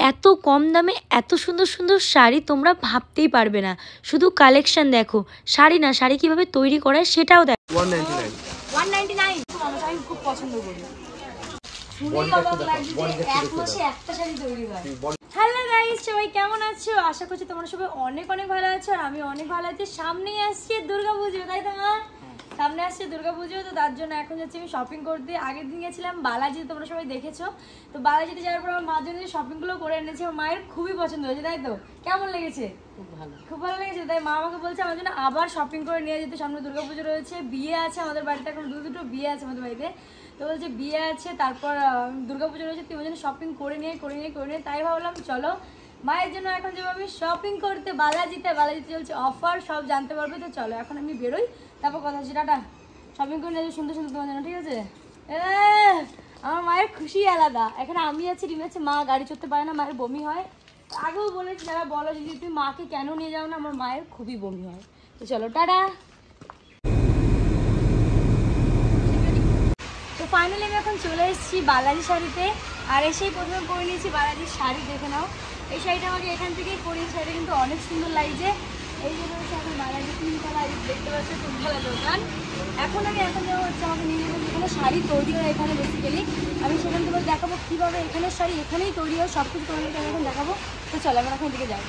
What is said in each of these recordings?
এত কম দামে এত সুন্দর সুন্দর শাড়ি তোমরা ভাবতেই পারবে না। শুধু কালেকশন দেখো। শাড়ি না শাড়ি কীভাবে তৈরি করে সেটাও দেখো। হয়। হ্যালো গাইস সবাই কেমন আছো? আশা করছি তোমরা সবাই অনেক অনেক ভালো আছো আর আমি অনেক ভালো আছি। সামনেই আসছে দুর্গাপুজো তাই তো মা? সামনে আসছে দুর্গাপুজো তো তার জন্য এখন যাচ্ছি আমি শপিং করতে। আগের দিন গেছিলাম বালাজি তোমরা সবাই দেখেছ। তো বালাজিতে যাওয়ার পর আমার মার জন্য শপিংগুলো করে এনেছি আমার মায়ের খুবই পছন্দ হয়েছে তাই তো? কেমন লেগেছে? খুব ভালো। খুব ভালো লেগেছে তাই মা আমাকে বলছে আমার জন্য আবার শপিং করে নিয়ে যেতে। সামনে দুর্গাপুজো রয়েছে বিয়ে আছে আমাদের বাড়িতে এখন দু দুটো বিয়ে আছে আমাদের বাড়িতে। তো বলছে বিয়ে আছে তারপর দুর্গাপুজো রয়েছে তুই ওই জন্য শপিং করে নিয়ে করে নিয়ে করে নিয়ে তাই ভাবলাম চলো। মায়ের জন্য এখন যাব আমি শপিং করতে বালাজিতে বালাজিতে চলছে অফার সব জানতে পারবে তো চলো এখন আমি বেরোই। তারপর কথা হচ্ছে, টাটা। শপিং করে নিয়ে যাব সুন্দর সুন্দর তোমার জন্য ঠিক আছে? আমার মায়ের খুশি আলাদা। এখানে আমি আছি রিমি আছে, মা গাড়ি চড়তে পারে না, মায়ের বমি হয়। আগেও বলেছি, যারা বলো যদি তুমি মাকে কেন নিয়ে যাও না? আমার মায়ের খুবই বমি হয়। তো চলো, টাটা। তো ফাইনালি আমি এখন চলে এসেছি বালাজি শাড়িতে। আর এসেই প্রথমে পরে নিয়েছি বালাজির শাড়ি, দেখে নাও। এই শাড়িটা আমাকে এখান থেকেই পরি শাড়িটা কিন্তু অনেক সুন্দর লাগছে। এই যে রয়েছে এখন বালাজি তিনতলা দেখতে পাচ্ছ তিনতলা দোকান। এখন আমি এখন যাব হচ্ছে আমাকে নিয়ে যাব যেখানে শাড়ি তৈরি হয় এখানে বেসিক্যালি আমি সেখান থেকে দেখাবো কীভাবে এখানের শাড়ি এখানেই তৈরি হয় সব কিছু তৈরি হয় এখন দেখাবো। তো চলো আমরা এখন দিকে যাব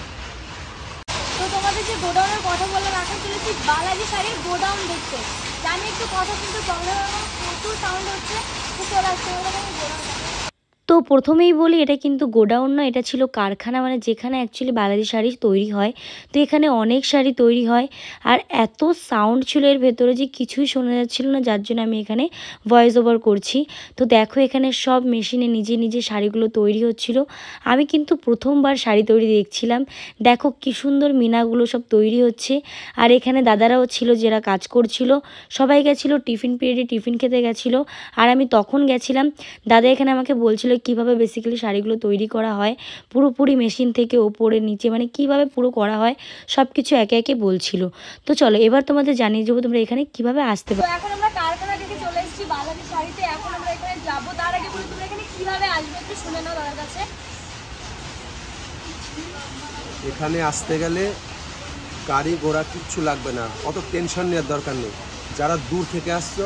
তো তোমাদের যে গোডাউনের কথা বললাম এখন চলেছি, বালাজি শাড়ির গোডাউন দেখতে। জানি একটু কথা কিন্তু প্রবলেম প্রচুর সাউন্ড হচ্ছে। তো চলে আসছে গোডাউন তো প্রথমেই বলি, এটা কিন্তু গোডাউন নয়, এটা ছিল কারখানা। মানে যেখানে অ্যাকচুয়ালি বালাজি শাড়ি তৈরি হয়। তো এখানে অনেক শাড়ি তৈরি হয়। আর এত সাউন্ড ছিল এর ভেতরে যে কিছুই শোনা যাচ্ছিল না, যার জন্য আমি এখানে ভয়েস ওভার করছি। তো দেখো এখানে সব মেশিনে নিজে নিজে শাড়িগুলো তৈরি হচ্ছিল। আমি কিন্তু প্রথমবার শাড়ি তৈরি দেখছিলাম। দেখো কি সুন্দর মিনাগুলো সব তৈরি হচ্ছে। আর এখানে দাদারাও ছিল যারা কাজ করছিল। সবাই গেছিল টিফিন পিরিয়ডে টিফিন খেতে গেছিল। আর আমি তখন গেছিলাম। দাদা এখানে আমাকে বলছিল কীভাবে বেসিক্যালি শাড়িগুলো তৈরি করা হয় পুরোপুরি মেশিন থেকে ওপরে নিচে মানে কীভাবে পুরো করা হয় সব কিছু একে একে বলছিল। তো চলো এবার তোমাদের জানিয়ে দেবো তোমরা এখানে কীভাবে আসতে পারো। এখন আমরা কারখানা থেকে চলে এসেছি বালাজি শাড়িতে এখন আমরা এখানে যাব। তার আগে বলি তোমরা এখানে কীভাবে আসবে? একটু শুনে নাও দাদার কাছে। এখানে আসতে গেলে গাড়ি ঘোড়া কিচ্ছু লাগবে না। অত টেনশন নেওয়ার দরকার নেই। যারা দূর থেকে আসছো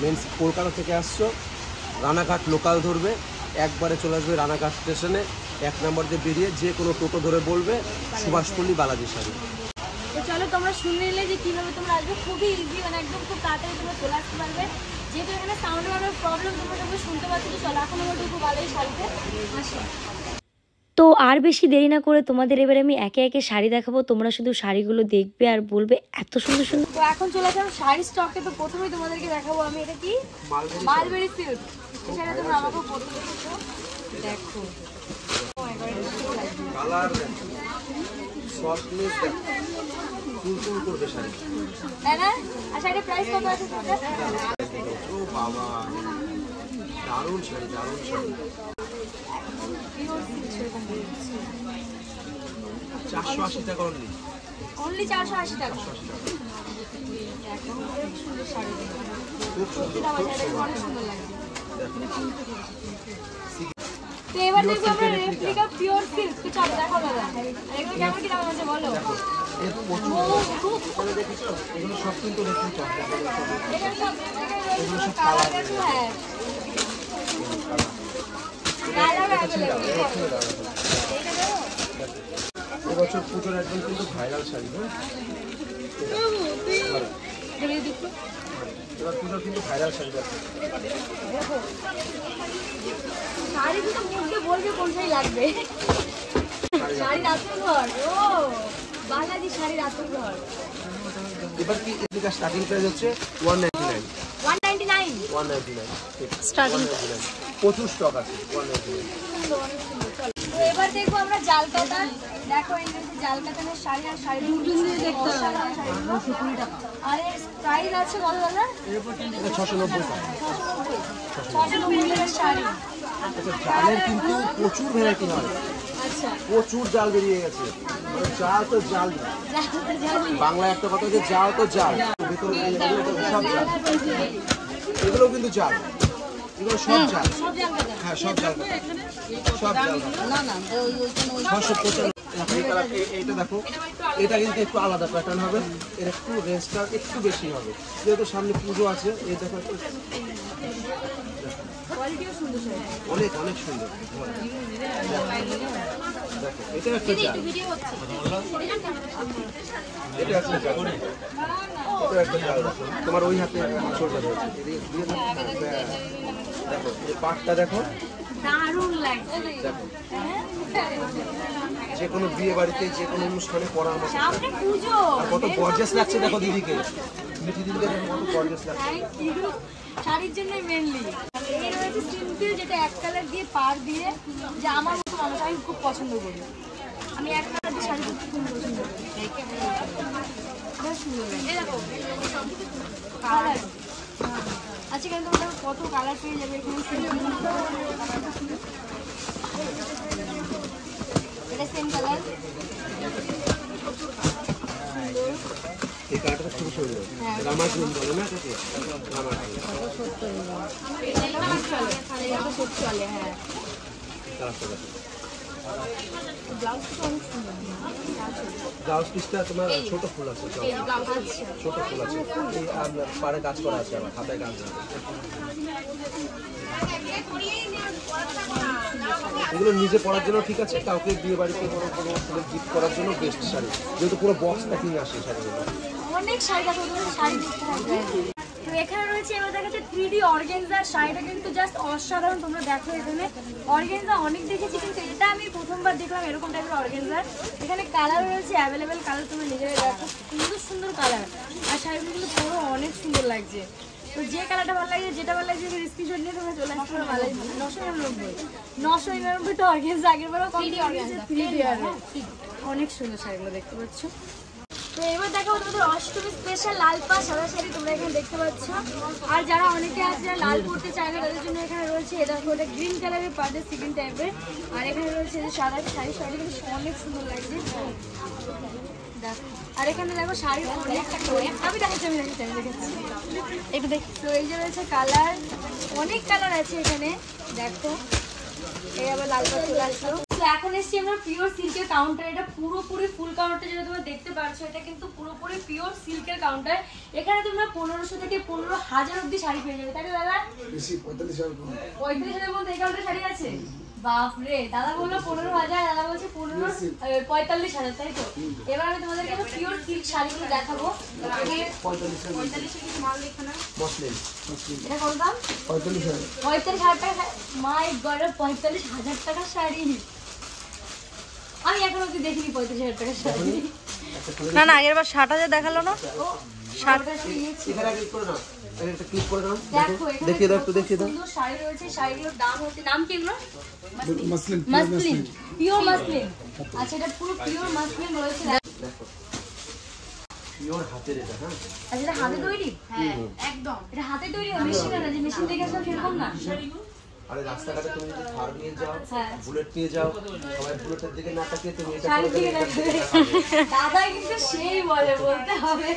মেন কলকাতা থেকে আসছো রানাঘাট লোকাল ধরবে একবারে চলে আসবে রানাঘাট স্টেশনে এক নম্বর দিয়ে বেরিয়ে যে কোনো টোটো ধরে বলবে সুভাষপল্লী বালাজি শাড়ি। তো চলো তোমরা শুনে নিলে যে কীভাবে তোমরা আসবে। খুবই ইজি মানে একদম খুব তাড়াতাড়ি তোমরা চলে আসতে পারবে। যেহেতু এখানে সাউন্ড বাড়ার প্রবলেম তোমরা সবাই শুনতে পাচ্ছ চলো এখন আমরা ঢুকবো ভালোই শাড়িতে। আসো। তো আর বেশি দেরি না করে তোমাদের এবারে আমি একে একে শাড়ি দেখাবো। তোমরা শুধু শাড়িগুলো দেখবে আর বলবে এত সুন্দর সুন্দর তো এখন চলে আসলাম শাড়ি স্টকে তো প্রথমেই তোমাদেরকে দেখাবো আমি এটা কি? মালবেরি সিল্ক এখানে তোমরা আমাকে পড়তে দেখেছ দেখো। কালার সফটনেস ফুল ফুল করবে শাড়ি। তাই না? আর শাড়ির প্রাইস কত আছে ও বাবা। দারুণ শাড়ি দারুণ শাড়ি। চারশো আশি টাকা অনলি অনলি চারশো আশি টাকা। দেখো সুন্দর শাড়ি। খুব সুন্দর অনেক দেখো তো এবার দেখব আমরা রেপ্লিকা পিওর সিল্ক তো চলো দেখো দাদা এগুলো কেমন কি দাম আছে বলো? এর প্রচুর এখানে দেখেছ এগুলো সব কিন্তু রেপ্লিকা এগুলো সব কালার হ্যাঁ। এবছর পুজোর একদম কিন্তু ভাইরাল শাড়ি হ্যাঁ? দেখো। এবার পুজোর কিন্তু ভাইরাল শাড়ি আছে শাড়ি দুটো মুখে বলবে কোন শাড়ি লাগবে। শাড়ির আতুর ঘর ও বালাজি শাড়ির আতুর ঘর এবার কি এদিকে স্টার্টিং প্রাইস হচ্ছে? One ninety nine one ninety nine one ninety nine starting প্রচুর স্টক আছে ওয়ান নাইনটি নাইন তো এবার দেখব আমরা জাল কাতা দেখো এই যে জাল কাতানের শাড়ি আর শাড়ি দিয়ে দেখতে হবে। আর এর প্রাইস আছে কত দাদা ছশো নব্বই টাকা। ছশো নব্বই শাড়ি আচ্ছা জালের কিন্তু প্রচুর ভ্যারাইটি হয়। আচ্ছা। প্রচুর জাল বেরিয়ে গেছে। জাল তো জাল বাংলায় একটা কথা যে জাল তো জাল। ভেতরে সব জাল। এগুলো কিন্তু জাল। এগুলো সব জাল। হ্যাঁ সব জাল। সব জাল। না না ওই ওইখানে ওই ছশো পঁচানব্বই এইটা দেখো। এটা কিন্তু একটু আলাদা প্যাটার্ন হবে। এর একটু রেঞ্জটা একটু বেশি হবে। যেহেতু সামনে পুজো আছে এই দেখো অনেক অনেক সুন্দর। এটা একটা এটা একটা তোমার ওই হাতে। হ্যাঁ, দেখো এই পাটটা দেখো। দারুণ লাগছে। দেখো। যে কোনো বিয়ে বাড়িতে যে কোনো অনুষ্ঠানে পরা আমার কত গর্জাস লাগছে দেখো দিদিকে। মিঠি দিদিকে দেখো কত গর্জাস লাগছে। শাড়ির জন্য মেনলি এই রয়েছে সিম্পল যেটা এক কালার দিয়ে পার দিয়ে যে আমার মতো মানুষ আমি খুব পছন্দ করি। আমি এক কালার দিয়ে শাড়ি পরতে খুব পছন্দ করি। কালার আচ্ছা এখানে তোমরা কত কালার পেয়ে যাবে এখানে। Simple। সেম কালার এই কালারটা খুব সুন্দর রামাজ বলে না এটাকে রামাজ সত্য এটা সত্যি চলে হ্যাঁ ব্লাউজ পিসটা তোমার ছোট ফুল আছে ছোট ফুল আছে। এই পাড়ে কাজ করা আছে আমার হাতায় কাজ এগুলো নিজে পড়ার জন্য ঠিক আছে কাউকে বিয়ে বাড়িতে কোনো কোনো গিফট করার জন্য বেস্ট শাড়ি। যেহেতু পুরো বক্স প্যাকিং আসে শাড়িগুলো। অনেক শাড়ি এখানে রয়েছে এবার দেখা যাচ্ছে থ্রি ডি অর্গেনজার শাড়িটা কিন্তু জাস্ট অসাধারণ তোমরা দেখো এখানে। অর্গেনজা অনেক দেখেছি কিন্তু এটা আমি প্রথমবার দেখলাম এরকম টাইপের অর্গেনজার এখানে কালার রয়েছে অ্যাভেলেবেল কালার তোমরা নিজেরাই দেখো। সুন্দর সুন্দর কালার আর শাড়িগুলো কিন্তু পুরো অনেক সুন্দর লাগছে। তো যে কালারটা ভালো লাগে যেটা ভালো লাগছে স্ক্রিনশট নিয়ে তোমরা চলে আসতে পারো। ভালো নশো নিরানব্বই। নশো নিরানব্বই তো অর্গেনজা আগের বারও ডি অনেক সুন্দর শাড়িগুলো দেখতে পাচ্ছ। তো এবার দেখো স্পেশাল লাল পা সাদা শাড়ি এখানে দেখতে আর যারা অনেকে আছে লাল এখানে রয়েছে এটা পাড়ে টাইপের আর এখানে রয়েছে সাদা শাড়ি শাড়ি অনেক সুন্দর লাগছে। আর এখানে দেখো শাড়ি রয়েছে কালার অনেক কালার আছে এখানে। দেখো। এই আবার লাল পাতা চলে আসলো। এখন এসছি আমরা পিওর সিল্কের কাউন্টার এটা পুরোপুরি ফুল কাউন্টার যেটা তোমরা দেখতে পাচ্ছ এটা কিন্তু পুরোপুরি পিওর সিল্কের কাউন্টার এখানে তোমরা পনেরোশো থেকে পনেরো হাজার অব্দি শাড়ি পেয়ে যাবে তাই তো দাদা? পঁয়ত্রিশ হাজার মধ্যে এই কাউন্টার শাড়ি আছে? বাপরে দাদা বলল পনেরো হাজার দাদা বলছে পনেরো পঁয়তাল্লিশ হাজার তাই তো? এবার আমি তোমাদেরকে একটা পিওর সিল্ক শাড়িগুলো দেখাবো। এটা কত দাম? পঁয়তাল্লিশ হাজার। পঁয়তাল্লিশ হাজার টাকা মাই গড পঁয়তাল্লিশ হাজার টাকার শাড়ি। এখন অব্দি দেখিনি পঁয়তাল্লিশ হাজার টাকার শাড়ি। না না আগের বার ষাট হাজার দেখাল না? একটা ক্লিক করে নাও দেখো এখানে দেখিয়ে দাও একটু দেখিয়ে দাও। শাড়ি রয়েছে শাড়িগুলোর দাম হচ্ছে নাম কি এগুলো মাসলিন পিওর মাসলিন আচ্ছা এটা পুরো পিওর মাসলিন রয়েছে পিওর হাতের এটা হ্যাঁ? আচ্ছা এটা হাতে তৈরি? হ্যাঁ একদম। এটা হাতে তৈরি মেশিন না যে মেশিন দেখে আসলাম সেরকম না। আরে রাস্তাঘাটে তুমি যদি থার নিয়ে যাও হ্যাঁ। বুলেট নিয়ে যাও সবাই বুলেটের দিকে না তাকিয়ে তুমি এটা করে। দাদা কিন্তু সেই বলে বলতে হবে।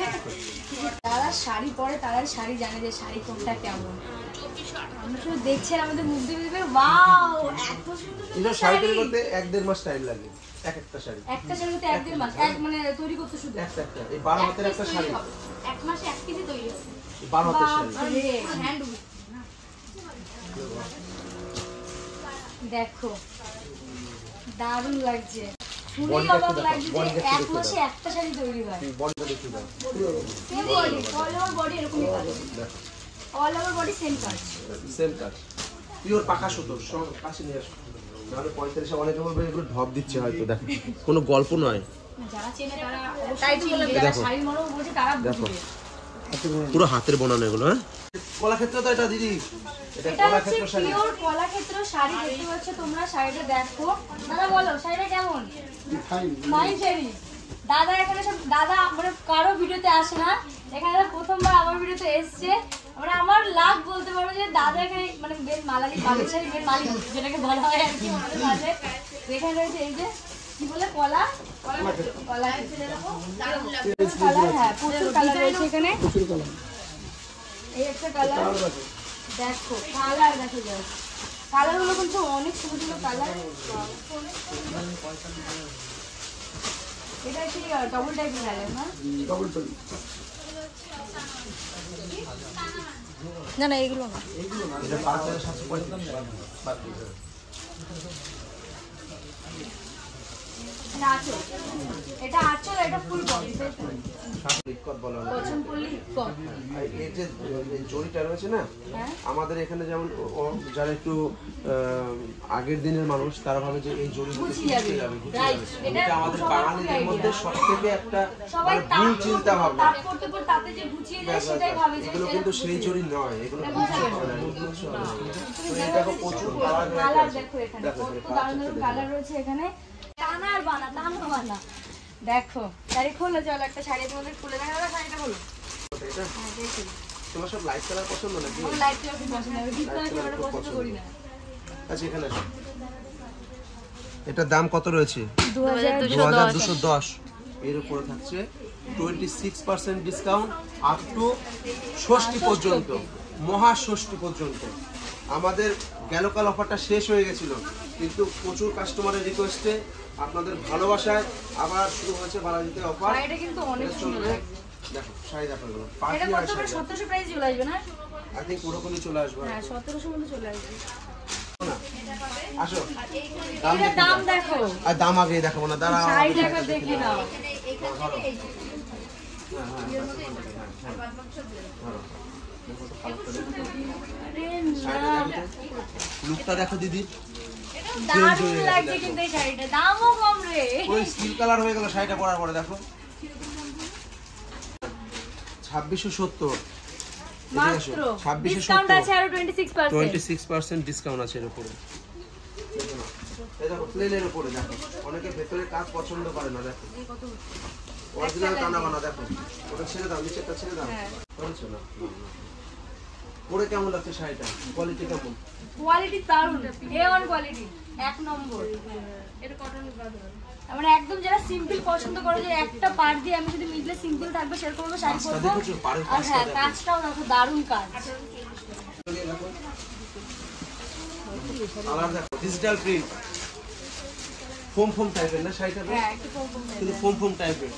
তারা শাড়ি পরে তারা শাড়ি জানে যে শাড়ি কোনটা কেমন। আমরা শুধু দেখছি আমাদের মুখ দিয়ে ওয়াও এত সুন্দর শাড়ি। তৈরি করতে এক দেড় মাস টাইম লাগে এক একটা শাড়ি। একটা শাড়ি করতে এক দেড় মাস এক মানে তৈরি করতে শুধু। একটা একটা এই বারো এক হাতের একটা শাড়ি। এক মাসে এক কেজি তৈরি এই বারো হাতের শাড়ি। হ্যান্ড দেখো। দারুণ লাগছে। শুনেই অবাক লাগছে যে এক মাসে একটা শাড়ি তৈরি হয়। বডিটা দেখিয়ে দাও। Same body all over body এরকমই কাজ। অল ওভার বডি সেম কাজ। সেম কাজ। পিওর পাকা সুতো সব কাছে নিয়ে আসো। নাহলে পঁয়তাল্লিশে অনেকে বলবে এগুলো ঢপ দিচ্ছে হয়তো দেখো। কোনো গল্প নয়। যারা চেনে তারা তাই তো বললাম যারা শাড়ি মরম বলছে তারা দেখো। পুরো হাতের বোনানো এগুলো হ্যাঁ? কলাক্ষেত্র তো এটা দিদি। এটা কলাক্ষেত্র শাড়ি। পিওর কলাক্ষেত্র শাড়ি দেখতে পাচ্ছ তোমরা শাড়িটা দেখো। দাদা বলো শাড়িটা কেমন? ফাইন শাড়ি। দাদা এখানে সব দাদা মানে কারও ভিডিওতে আসে না। এখানে প্রথমবার আমার ভিডিওতে এসছে। মানে আমার লাভ বলতে পারব যে দাদা এখানে মানে বেন মালালি শাড়ি বেন মালিক যেটাকে বলা হয় আর কি আমাদের এখানে রয়েছে এই যে কি বলে কলা? কালার হ্যাঁ প্রচুর কালার রয়েছে এখানে এই একটা কালার দেখো কালার দেখো জাস্ট কালারগুলো কিন্তু অনেক সুন্দর সুন্দর কালার এটা কি ডবল টাইপের কালার না ডবল টন না। না এগুলো না এটা পাঁচ হাজার সাতশো পঁয়ত্রিশ পার আঁচল। এটা আঁচল এটা ফুল বডি সাত ইক্কত বলা হয়। এর যে জরিটা রয়েছে না হ্যাঁ। আমাদের এখানে যেমন যারা একটু আগের দিনের মানুষ তারা ভাবে যে এই জরি. এটা আমাদের বাঙালিদের মধ্যে সব থেকে একটা মানে ভুল চিন্তা ভাবনা। এগুলো কিন্তু সেই জরি নয় এগুলো এই প্রচুর কালার রয়েছে এখানে। বানা টানা বানা। দেখো শাড়ি খোলো চলো একটা শাড়ি তোমাদের খুলে দেখা যাবে শাড়িটা খোলো এটা? হ্যাঁ দেখি। তোমার সব লাইট কালার পছন্দ নাকি? আমার লাইট কালার পছন্দ আমি ডিপ কালার পছন্দ করি না। আচ্ছা এখানে আসো। এটার দাম কত রয়েছে? দুশো দশ এর উপরে থাকছে twenty six percent discount up to Shashthi পর্যন্ত মহা ষষ্ঠী পর্যন্ত। আমাদের গেলকাল অফারটা শেষ হয়ে গেছিল। কিন্তু প্রচুর কাস্টমারের রিকোয়েস্টে আপনাদের ভালোবাসায় আবার শুরু হয়েছে বালাজিতে অফার শাড়িটা কিন্তু অনেক সুন্দর দেখো শাড়ি দেখো এগুলো পার্টি এটা আর কত শাড়ি সতেরোশো প্রাইস চলে আসবে না আই থিঙ্ক ওরকমই চলে আসবে হ্যাঁ সতেরোশো মধ্যে চলে আসবে আসো দাম দেখো আর দাম আগে দেখাবো না দাঁড়া শাড়িটা একবার দেখে নাও লুকটা দেখো দিদি দারুণ লাগছে কিন্তু এই শাড়িটা। দামও কম রে। ওই স্কিন কালার হয়ে গেল শাড়িটা পরার পরে দেখো। ছাব্বিশশো সত্তর। মাত্র। ছাব্বিশশো ডিসকাউন্ট আছে আরও twenty six twenty percent discount আছে এর উপরে। এই দেখো প্লেনের উপরে দেখো। অনেকে ভেতরে কাজ পছন্দ করে না দেখো। অরিজিনাল কানা বানা দেখো। ওটা ছেড়ে দাও নিচেরটা ছেড়ে দাও। হ্যাঁ। না। পরে কেমন লাগছে শাড়িটা? কোয়ালিটি কেমন? কোয়ালিটি দারুণ। এ ওয়ান কোয়ালিটি এক নম্বর। মানে একদম যারা সিম্পল পছন্দ করে যে একটা পার দিয়ে আমি যদি মিডলে সিম্পল থাকবে সেরকম ভাবে শাড়ি পরবো। আর হ্যাঁ কাজটাও দেখো দারুণ কাজ। দেখো কালার দেখো ডিজিটাল প্রিন্ট ফোম ফোম টাইপের না শাড়িটা হ্যাঁ একটু কম কম কিন্তু ফোম ফোম টাইপের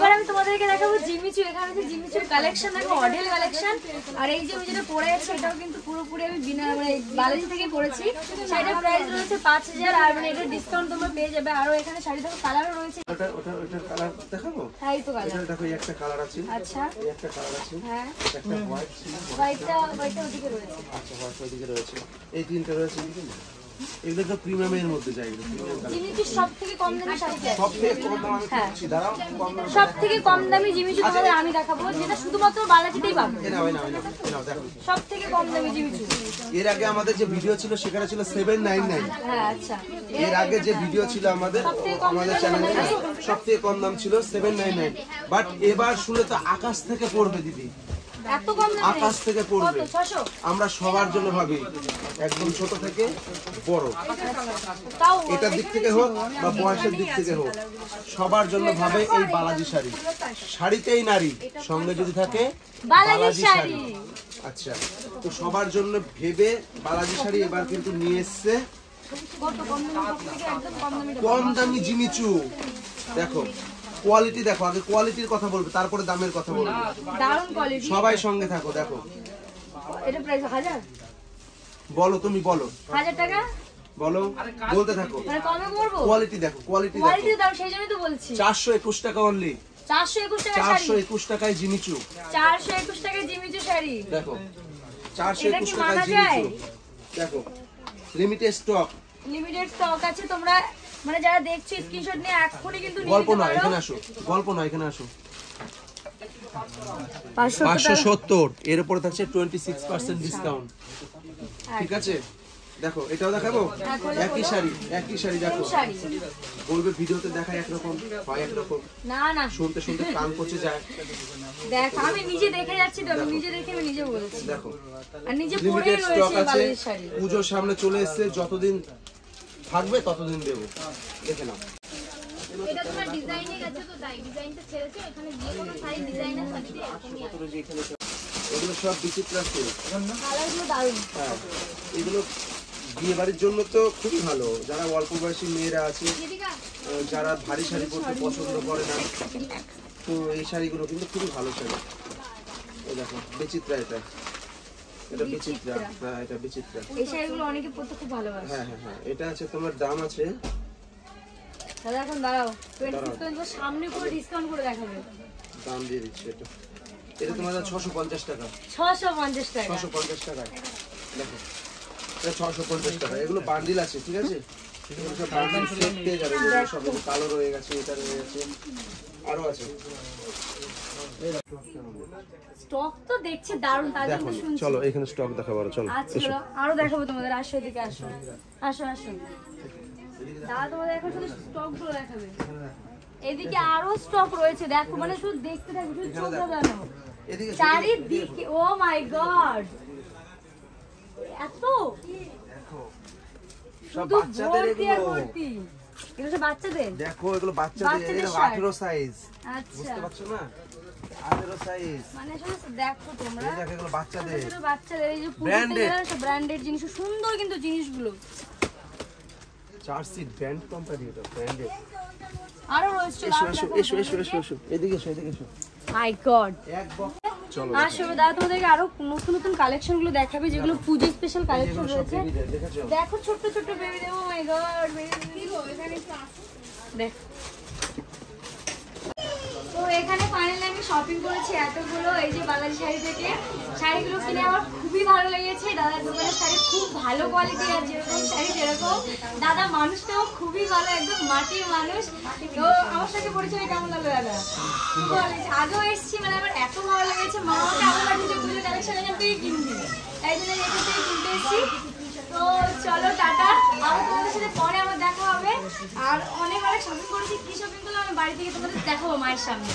এবার আমি তোমাদেরকে দেখাবো জিমিচু এখানে আছে জিমিচুর কালেকশন দেখো মডেল কালেকশন আর এই যে আমি যেটা পরে আছি এটাও কিন্তু পুরোপুরি আমি বিনা মানে বালাজি থেকে পড়েছি। শাড়িটার প্রাইস রয়েছে পাঁচ হাজার আর মানে এটা ডিসকাউন্ট তোমরা পেয়ে যাবে। আরও এখানে শাড়ি দেখো কালারও রয়েছে। ওটা ওটা ওটার কালার দেখাবো? হ্যাঁ এই তো কালার দেখো এই একটা কালার আছে। আচ্ছা। এই একটা কালার আছে। হ্যাঁ। একটা হোয়াইট হোয়াইটটা হোয়াইটটা ওদিকে রয়েছে। আচ্ছা হোয়াইট ওইদিকে রয়েছে। এই তিনটা রয়েছে না? এগুলো তো প্রিমিয়ামের মধ্যে সব থেকে কম দামি শাড়ি সব থেকে কম দাম আমি হ্যাঁ। দাঁড়াও কম দাম সব থেকে কম দামি জিমিচু তোমাদের আমি দেখাবো যেটা শুধুমাত্র বালাজিতেই পাবো। দেখো। সব থেকে কম দামি জিমিচু। এর আগে আমাদের যে ভিডিও ছিল সেখানে ছিল সেভেন নাইন নাইন হ্যাঁ আচ্ছা। এর আগে যে ভিডিও ছিল আমাদের আমাদের চ্যানেলে সব থেকে কম দাম ছিল সেভেন নাইন নাইন বাট এবার শুনে তো আকাশ থেকে পড়বে দিদি। আকাশ থেকে পড়বে। আমরা সবার জন্য ভাবি একদম ছোট থেকে বড়। এটার দিক থেকে হোক বা বয়সের দিক থেকে হোক সবার জন্য ভাবে এই বালাজি শাড়ি। শাড়িতেই নারী সঙ্গে যদি থাকে বালাজি শাড়ি। আচ্ছা তো সবার জন্য ভেবে বালাজি শাড়ি এবার কিন্তু নিয়ে এসছে। কম দামি জিমিচু দেখো কোয়ালিটি দেখো আগে কোয়ালিটির কথা বলবে তারপরে দামের কথা বলবে। সবাই সঙ্গে থাকো দেখো। এটা প্রাইস হাজার? বলো তুমি বলো। হাজার টাকা? বলো বলতে থাকো। মানে কমে করব কোয়ালিটি দেখো কোয়ালিটি দেখো। কোয়ালিটি দাম সেই জন্যই তো বলছি। চারশো একুশ টাকা অনলি টাকা শাড়ি। টাকায় জিমিচু। জিমিচু শাড়ি। দেখো টাকায় জিমিচু। দেখো লিমিটেড স্টক লিমিটেড স্টক আছে তোমরা মানে যারা দেখছ স্ক্রিনশট নিয়ে এক্ষুনি কিন্তু গল্প পারো। এখানে আসো। গল্প নয় এখানে আসো। পাঁচশো পাঁচশো সত্তর। এর উপরে থাকছে টোয়েন্টি সিক্স পার্সেন্ট ডিসকাউন্ট। ঠিক আছে? দেখো এটাও দেখাবো? একই শাড়ি একই শাড়ি দেখো। বলবে ভিডিওতে দেখায় একরকম হয় একরকম। না না। শুনতে শুনতে কান পচে যায়। দেখ আমি নিজে দেখে যাচ্ছি তো আমি নিজে দেখে আমি নিজে বলছি। দেখো। আর নিজে স্টক রয়েছে বালির শাড়ি। পুজোর সামনে চলে এসেছে যতদিন থাকবে ততদিন দেবো। দেখে নাও। এটা তোমার ডিজাইনে গেছে তো তাই ডিজাইনটা ছেড়েছে এখানে যে কোনো শাড়ি ডিজাইনের শাড়িতে এরকমই এগুলো সব বিচিত্রা হ্যাঁ এগুলো বিয়ে বাড়ির জন্য তো খুবই ভালো। যারা অল্প বয়সী মেয়েরা আছে যারা ভারী শাড়ি পরতে পছন্দ করে না তো এই শাড়িগুলো কিন্তু খুবই ভালো শাড়ি। দেখো বিচিত্রা এটা। এটা বিচিত্রা হ্যাঁ এটা বিচিত্রা। এই শাড়িগুলো অনেকে পরতে খুব ভালোবাসে। হ্যাঁ হ্যাঁ হ্যাঁ এটা আছে তোমার দাম আছে। দাদা এখন দাঁড়াও। টোয়েন্টি দাঁড়াও। সিক্স সামনে করে ডিসকাউন্ট করে দেখাবে। দাম দিয়ে দিচ্ছি এটা। এটা তোমাদের ছশো পঞ্চাশ টাকা। পঞ্চাশ টাকা। পঞ্চাশ দেখো এটা পঞ্চাশ টাকা। এগুলো বান্ডিল আছে ঠিক আছে? কালো রয়ে গেছে এটা রয়ে গেছে আরও আছে স্টক তো দেখছি দারুণ তার জন্য শুনছি। চলো এখানে স্টক দেখাবো চলো আচ্ছা আরও দেখাবো তোমাদের আসো এদিকে আসো। আসো আসো। দাদা তোমাদের এখন শুধু স্টকগুলো দেখাবে। এদিকে আরও স্টক রয়েছে দেখো মানে শুধু দেখতে থাকো শুধু চোখ দেখো। চারিদিকে ও মাই গড এত? সব শুধু বাচ্চাদের এগুলো। এগুলো সব বাচ্চাদের? দেখো এগুলো বাচ্চাদের বাচ্চাদের এগুলো shirt। আঠেরো সাইজ আচ্ছা। বুঝতে পারছ না? আঠেরো সাইজ মানে দেখো তোমরা। এই দেখো এগুলো বাচ্চাদের। ছোট বাচ্চাদের এই যে Branded। ব্র্যান্ডেড জিনিস সুন্দর কিন্তু জিনিসগুলো। চার ব্র্যান্ড কোম্পানি এটা ব্র্যান্ডেড। আরও রয়েছে এসো এসো এসো এসো এদিকে এসো এদিকে এসো। মাই গড এক বক্স চলো আসো দাদা তোমাদেরকে আরও নতুন নতুন কালেকশনগুলো দেখাবে যেগুলো পুজো স্পেশাল কালেকশন রয়েছে। দেখো ছোট ছোট বেবি ও মাই গড দেখ। তো এখানে ফাইনালি শপিং করেছি এতগুলো, এই যে বালাজি শাড়ি থেকে। শাড়িগুলো কিনে আমার খুবই ভালো লেগেছে। দাদার দোকানের শাড়ি খুব ভালো কোয়ালিটি আর যেরকম শাড়ি সেরকম দাদা মানুষটাও খুবই ভালো, একদম মাটির মানুষ। তো আমার সাথে পরিচয় কেমন লাগল, দাদা? খুব ভালো লেগেছে। আগেও এসেছি মানে আমার এত ভালো লেগেছে। মা আমাকে আবার পাঠিয়েছে পুজো কালেকশন এখান থেকে কিনবি। তাই জন্য এখান থেকে কিনতে এসেছি। তো চলো, টাটা। আবার তোমাদের সাথে পরে আমার দেখা হবে। আর অনেক অনেক শপিং করেছি। কি শপিং করলে আমি বাড়ি থেকে তোমাদের দেখাবো মায়ের সামনে।